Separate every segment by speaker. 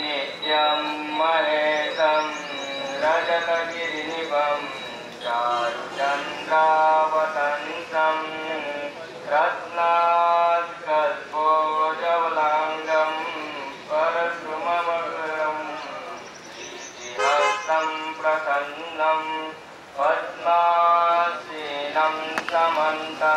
Speaker 1: नित्यं मरेतं रजतगिरिनिभं चार्चन्द्रावतम् रत्नात्कल्पो जलाङ्गं परशुममीतिहस्तं प्रसन्नं पद्मासीनं समन्ता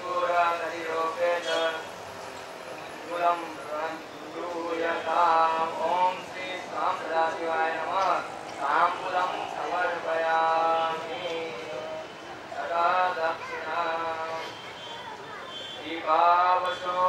Speaker 1: कर्पूराकटिरोपेत मूलं श्री साम्राजिवाय नमः। ताम्बूलं समर्पयामि। तदा दक्षिणा
Speaker 2: दीपावसो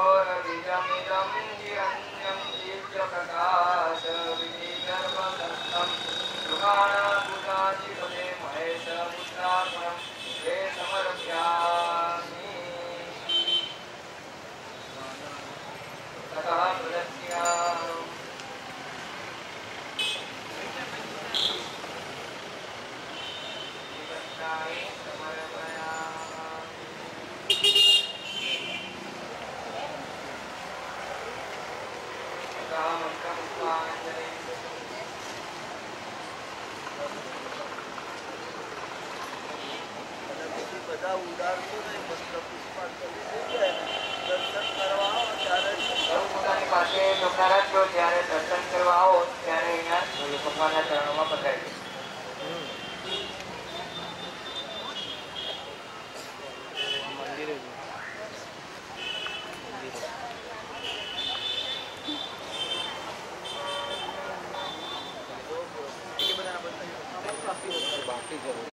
Speaker 2: બધા ઉડાડતો નહીં મતલબ પુષ્પાંજલિ થઈ જાય દર્શન કરવા આવો ત્યારે
Speaker 1: પોતાની પાસે નકારા છો જ્યારે દર્શન કરવા આવો ત્યારે અહીંયા ભગવાનના ચરણોમાં પધરાવી बाकी ज़रूर